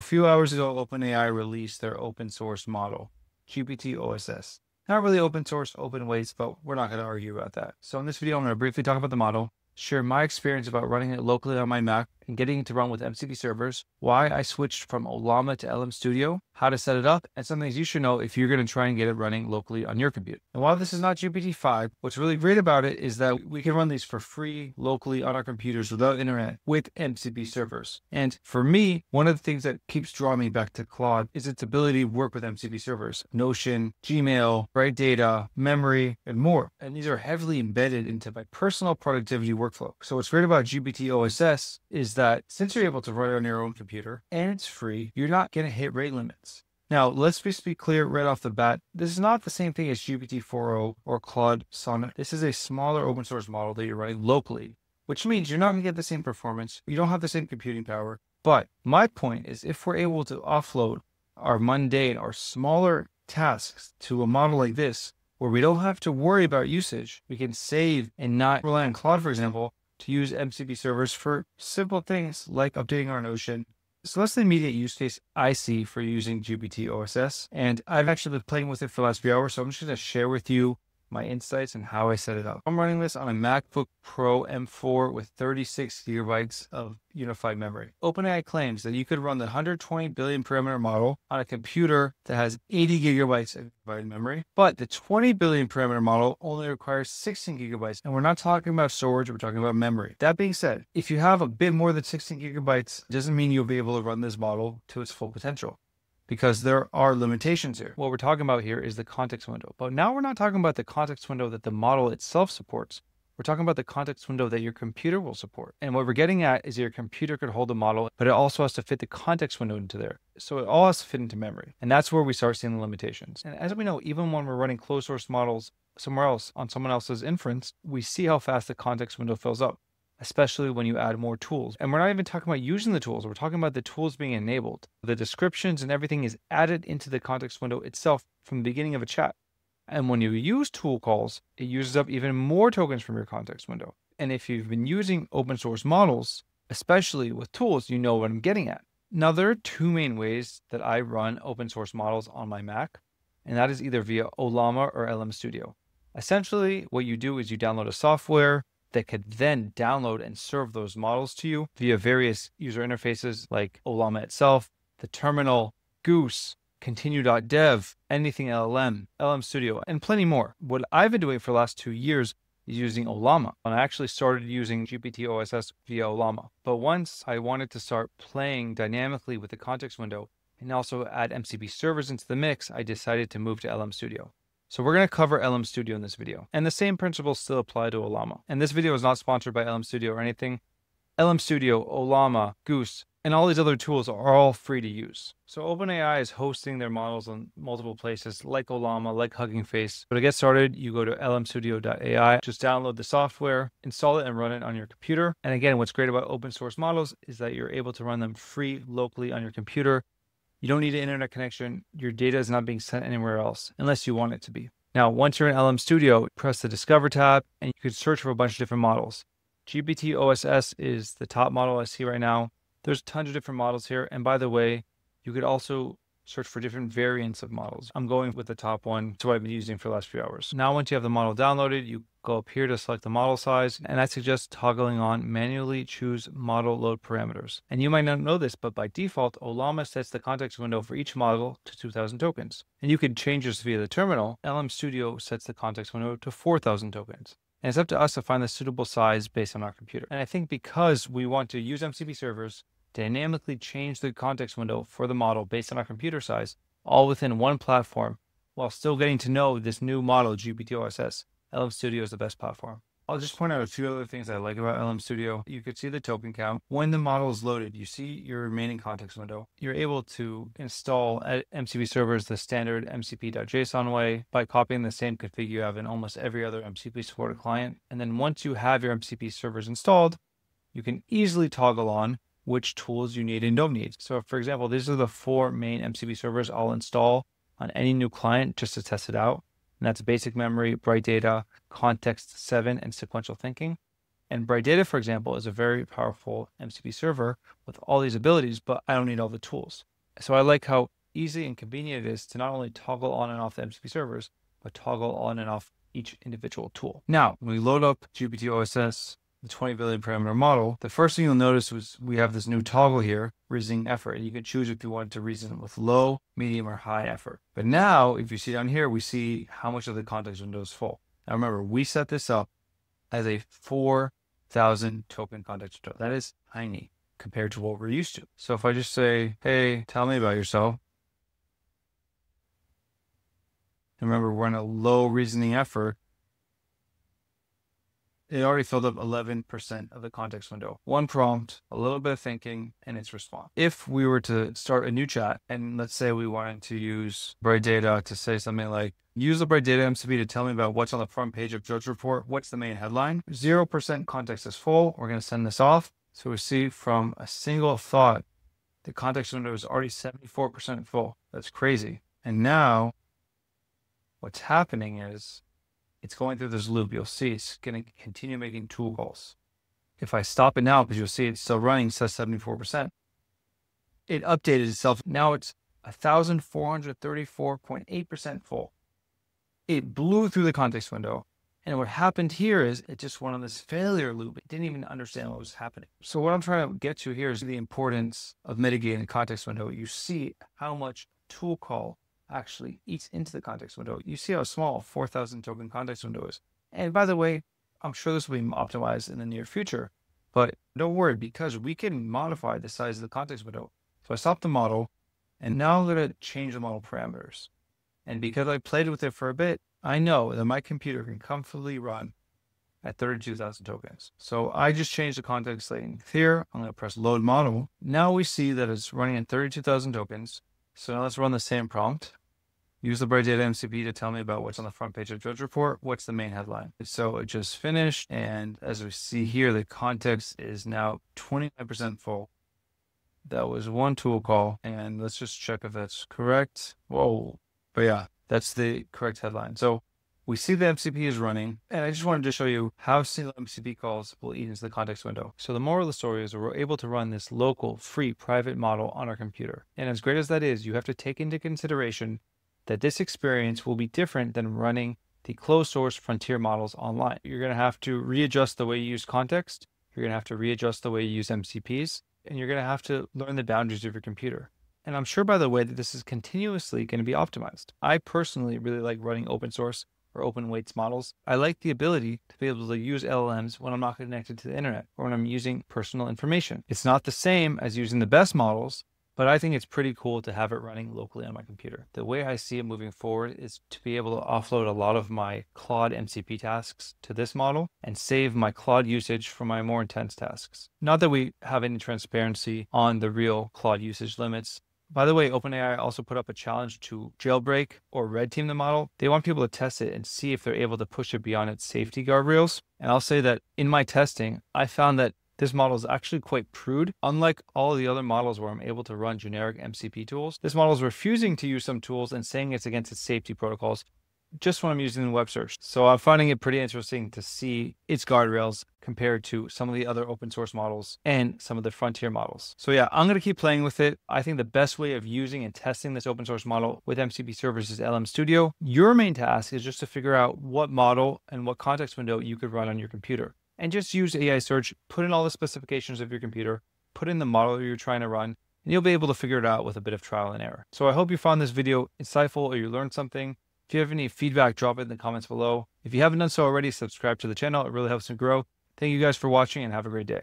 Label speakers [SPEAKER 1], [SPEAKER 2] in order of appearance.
[SPEAKER 1] A few hours ago, OpenAI released their open source model, GPT OSS. Not really open source, open weights, but we're not going to argue about that. So in this video, I'm going to briefly talk about the model, share my experience about running it locally on my Mac and getting it to run with MCP servers, why I switched from Ollama to LM Studio, how to set it up, and some things you should know if you're going to try and get it running locally on your computer. And while this is not GPT-5, what's really great about it is that we can run these for free locally on our computers without internet with MCP servers. And for me, one of the things that keeps drawing me back to Claude is its ability to work with MCP servers, Notion, Gmail, Bright Data, memory, and more. And these are heavily embedded into my personal productivity workflow. So what's great about GPT OSS is that since you're able to it on your own computer and it's free, you're not going to hit rate limits. Now, let's just be clear right off the bat. This is not the same thing as GPT-4o or Claude Sonnet. This is a smaller open source model that you're running locally, which means you're not going to get the same performance. You don't have the same computing power. But my point is if we're able to offload our mundane or smaller tasks to a model like this, where we don't have to worry about usage, we can save and not rely on Claude, for example, to use MCP servers for simple things like updating our Notion. So that's the immediate use case I see for using GPT OSS. And I've actually been playing with it for the last few hours. So I'm just going to share with you my insights and how I set it up. I'm running this on a MacBook Pro M4 with 36 gigabytes of unified memory. OpenAI claims that you could run the 120 billion parameter model on a computer that has 80 gigabytes of unified memory, but the 20 billion parameter model only requires 16 gigabytes. And we're not talking about storage, we're talking about memory. That being said, if you have a bit more than 16 gigabytes, it doesn't mean you'll be able to run this model to its full potential because there are limitations here. What we're talking about here is the context window. But now we're not talking about the context window that the model itself supports. We're talking about the context window that your computer will support. And what we're getting at is your computer could hold a model, but it also has to fit the context window into there. So it all has to fit into memory. And that's where we start seeing the limitations. And as we know, even when we're running closed source models somewhere else on someone else's inference, we see how fast the context window fills up especially when you add more tools. And we're not even talking about using the tools, we're talking about the tools being enabled. The descriptions and everything is added into the context window itself from the beginning of a chat. And when you use tool calls, it uses up even more tokens from your context window. And if you've been using open source models, especially with tools, you know what I'm getting at. Now, there are two main ways that I run open source models on my Mac, and that is either via Ollama or LM Studio. Essentially, what you do is you download a software, that could then download and serve those models to you via various user interfaces like Ollama itself, the terminal, Goose, continue.dev, anything LLM, LM Studio, and plenty more. What I've been doing for the last two years is using Ollama. And I actually started using GPT OSS via Ollama. But once I wanted to start playing dynamically with the context window and also add MCP servers into the mix, I decided to move to LM Studio. So we're going to cover LM Studio in this video. And the same principles still apply to Ollama. And this video is not sponsored by LM Studio or anything. LM Studio, Ollama, Goose, and all these other tools are all free to use. So OpenAI is hosting their models on multiple places like Ollama, like Hugging Face. But to get started, you go to lmstudio.ai, just download the software, install it and run it on your computer. And again, what's great about open source models is that you're able to run them free locally on your computer you don't need an internet connection. Your data is not being sent anywhere else unless you want it to be. Now, once you're in LM Studio, press the Discover tab and you can search for a bunch of different models. GPT OSS is the top model I see right now. There's tons of different models here. And by the way, you could also search for different variants of models. I'm going with the top one, so I've been using for the last few hours. Now, once you have the model downloaded, you go up here to select the model size, and I suggest toggling on manually choose model load parameters. And you might not know this, but by default, Ollama sets the context window for each model to 2000 tokens. And you can change this via the terminal. LM Studio sets the context window to 4000 tokens. And it's up to us to find the suitable size based on our computer. And I think because we want to use MCP servers, dynamically change the context window for the model based on our computer size, all within one platform, while still getting to know this new model, GPT-OSS. LM Studio is the best platform. I'll just point out a few other things I like about LM Studio. You could see the token count. When the model is loaded, you see your remaining context window. You're able to install at MCP servers the standard MCP.json way by copying the same config you have in almost every other MCP supported client. And then once you have your MCP servers installed, you can easily toggle on which tools you need and don't need. So for example, these are the four main MCP servers I'll install on any new client just to test it out. And that's basic memory, bright data, context seven, and sequential thinking. And Bright Data, for example, is a very powerful MCP server with all these abilities, but I don't need all the tools. So I like how easy and convenient it is to not only toggle on and off the MCP servers, but toggle on and off each individual tool. Now, when we load up GPT OSS, the 20 billion parameter model, the first thing you'll notice was we have this new toggle here, reasoning effort. And you can choose if you want to reason with low, medium, or high effort. But now, if you see down here, we see how much of the context window is full. Now remember, we set this up as a 4,000 token context window. That is tiny compared to what we're used to. So if I just say, hey, tell me about yourself. And remember, we're in a low reasoning effort it already filled up 11% of the context window. One prompt, a little bit of thinking, and its response. If we were to start a new chat, and let's say we wanted to use Bright Data to say something like, use the Bright Data MCP to tell me about what's on the front page of Drudge Report, what's the main headline? 0% context is full. We're going to send this off. So we see from a single thought, the context window is already 74% full. That's crazy. And now what's happening is it's going through this loop. You'll see it's going to continue making tool calls. If I stop it now, because you'll see it's still running, says 74%, it updated itself. Now it's 1,434.8% full. It blew through the context window. And what happened here is it just went on this failure loop. It didn't even understand what was happening. So what I'm trying to get to here is the importance of mitigating the context window. You see how much tool call actually eats into the context window. You see how small 4,000 token context window is. And by the way, I'm sure this will be optimized in the near future, but don't worry because we can modify the size of the context window. So I stopped the model and now I'm going to change the model parameters. And because I played with it for a bit, I know that my computer can comfortably run at 32,000 tokens. So I just changed the context length here. I'm going to press load model. Now we see that it's running at 32,000 tokens. So now let's run the same prompt. Use the Bright Data MCP to tell me about what's on the front page of Drudge Report. What's the main headline? So it just finished. And as we see here, the context is now 29% full. That was one tool call. And let's just check if that's correct. Whoa. But yeah, that's the correct headline. So we see the MCP is running, and I just wanted to show you how single MCP calls will eat into the context window. So the moral of the story is we're able to run this local, free, private model on our computer. And as great as that is, you have to take into consideration that this experience will be different than running the closed source frontier models online. You're going to have to readjust the way you use context. You're going to have to readjust the way you use MCPs, and you're going to have to learn the boundaries of your computer. And I'm sure, by the way, that this is continuously going to be optimized. I personally really like running open source or open weights models, I like the ability to be able to use LLMs when I'm not connected to the internet or when I'm using personal information. It's not the same as using the best models, but I think it's pretty cool to have it running locally on my computer. The way I see it moving forward is to be able to offload a lot of my Claude MCP tasks to this model and save my Claude usage for my more intense tasks. Not that we have any transparency on the real Claude usage limits, by the way, OpenAI also put up a challenge to jailbreak or red team the model. They want people to test it and see if they're able to push it beyond its safety guardrails. And I'll say that in my testing, I found that this model is actually quite prude. Unlike all the other models where I'm able to run generic MCP tools, this model is refusing to use some tools and saying it's against its safety protocols just when I'm using the web search. So I'm finding it pretty interesting to see its guardrails compared to some of the other open source models and some of the frontier models. So yeah, I'm going to keep playing with it. I think the best way of using and testing this open source model with MCP servers is LM Studio. Your main task is just to figure out what model and what context window you could run on your computer. And just use AI search, put in all the specifications of your computer, put in the model you're trying to run, and you'll be able to figure it out with a bit of trial and error. So I hope you found this video insightful or you learned something. If you have any feedback, drop it in the comments below. If you haven't done so already, subscribe to the channel. It really helps me grow. Thank you guys for watching and have a great day.